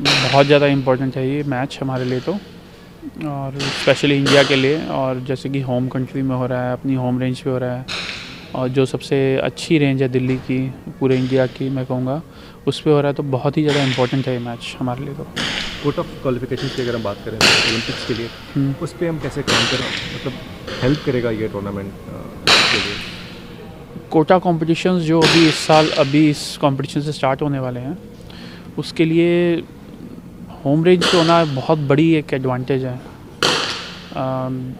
बहुत ज़्यादा इम्पोर्टेंट है ये मैच हमारे लिए तो। और स्पेशली इंडिया के लिए और जैसे कि होम कंट्री में हो रहा है अपनी होम रेंज पे हो रहा है और जो सबसे अच्छी रेंज है दिल्ली की पूरे इंडिया की मैं कहूँगा उस पर हो रहा है तो बहुत ही ज़्यादा इम्पोर्टेंट है ये मैच हमारे लिए तो। कोर्ट ऑफ़ क्वालिफिकेशन की अगर हम बात करें ओलंपिक्स के लिए हम्म। उस पर हम कैसे काम करें? मतलब हेल्प करेगा ये टूर्नामेंट के लिए? कोटा कॉम्पिटिशन्स जो अभी इस साल अभी इस कंपटीशन से स्टार्ट होने वाले हैं उसके लिए होम रेंज पे होना बहुत बड़ी एक एडवांटेज है।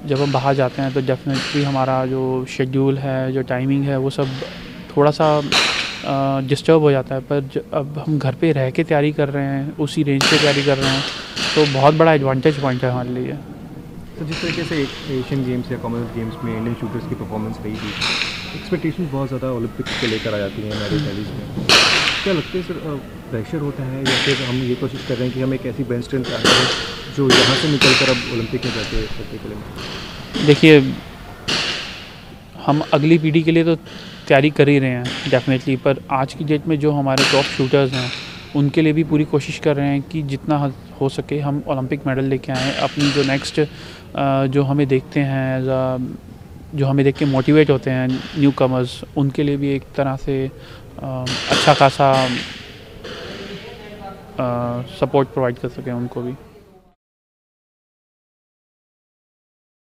जब हम बाहर जाते हैं तो डेफिनेटली हमारा जो शेड्यूल है जो टाइमिंग है वो सब थोड़ा सा डिस्टर्ब हो जाता है। पर अब हम घर पे रह के तैयारी कर रहे हैं उसी रेंज पे तैयारी कर रहे हैं तो बहुत बड़ा एडवांटेज पॉइंट है हमारे लिए। तो जिस तरीके से एशियन गेम्स या कॉमनवेल्थ गेम्स में इंडियन शूटर्स की परफॉर्मेंस रही थी एक्सपेक्टेशन बहुत ज़्यादा ओलंपिक्स को लेकर आ जाती हैं मेडल टैलीज में। क्या लगता है सर प्रेशर होता है या फिर हम ये कोशिश कर रहे हैं कि हम एक ऐसी बेंच स्ट्रेंथ तैयार करें जो यहाँ से निकल कर अब ओलंपिक में के लिए? देखिए, हम अगली पीढ़ी के लिए तो तैयारी कर ही रहे हैं डेफिनेटली पर आज की डेट में जो हमारे टॉप शूटर्स हैं, उनके लिए भी पूरी कोशिश कर रहे हैं कि जितना हो सके हम ओलंपिक मेडल लेके आएँ, अपनी जो नेक्स्ट जो हमें देखते हैं जो हमें देख के मोटिवेट होते हैं न्यू कमर्स उनके लिए भी एक तरह से अच्छा खासा सपोर्ट प्रोवाइड कर सकें उनको भी।